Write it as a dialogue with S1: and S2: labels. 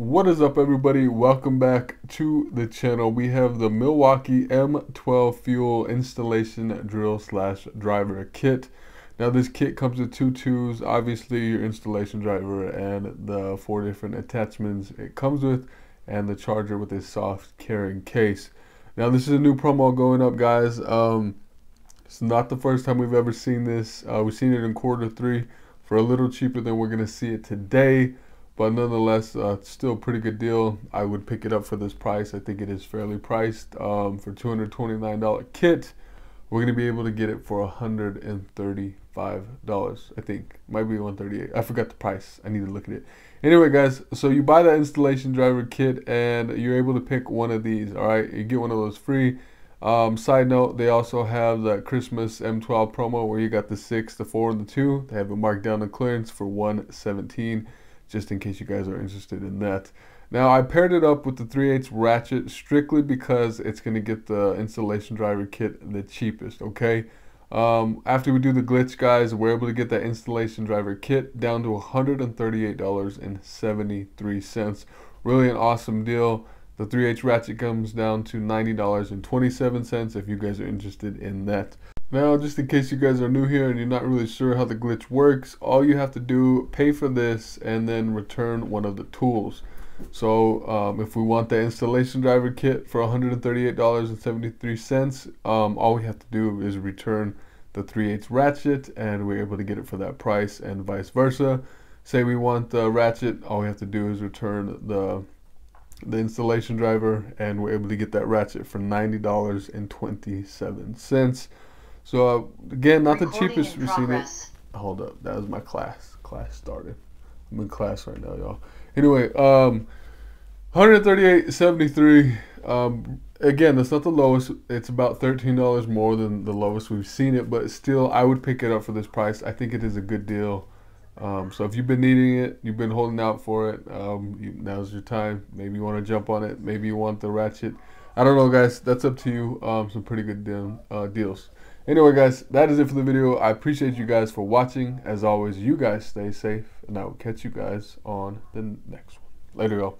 S1: What is up everybody? Welcome back to the channel. We have the Milwaukee M12 fuel installation drill slash driver kit. Now this kit comes with two tools, obviously your installation driver and the four different attachments it comes with and the charger with a soft carrying case. Now this is a new promo going up guys. Um, it's not the first time we've ever seen this. Uh, we've seen it in quarter three for a little cheaper than we're going to see it today but nonetheless uh, still a pretty good deal. I would pick it up for this price. I think it is fairly priced um, for $229 kit. We're to be able to get it for $135 i think. Might be 138 i forgot the price. I need to look at it. Anyway guys so you buy that installation driver kit and you're able to pick one of these all right? You get one of those free. Um, side note, they also have the Christmas M12 promo where you got the 6, the 4, and the 2. They have it marked down in clearance for 117 just in case you guys are interested in that. Now I paired it up with the 3 8 ratchet strictly because it's going to get the installation driver kit the cheapest, okay? Um, after we do the glitch guys, we're able to get that installation driver kit down to $138.73. Really an awesome deal. The 3 8 ratchet comes down to $90.27 if you guys are interested in that. Now, just in case you guys are new here and you're not really sure how the glitch works, all you have to do, pay for this and then return one of the tools. So um, if we want the installation driver kit for $138.73, um, all we have to do is return the 3 8 ratchet and we're able to get it for that price and vice versa. Say we want the ratchet, all we have to do is return the the installation driver and we're able to get that ratchet for $90.27. So uh, again, not Recording the cheapest we've seen it. Hold up, that was my class. Class started. I'm in class right now, y'all. Anyway, um, 138.73. Um, again, that's not the lowest. It's about $13 more than the lowest we've seen it, but still, I would pick it up for this price. I think it is a good deal. Um, so if you've been needing it, you've been holding out for it, um, you, now's your time. Maybe you want to jump on it. Maybe you want the ratchet. I don't know, guys. That's up to you. Um, some pretty good deal, uh, deals. Anyway, guys, that is it for the video. I appreciate you guys for watching. As always, you guys stay safe, and I will catch you guys on the next one. Later, y'all.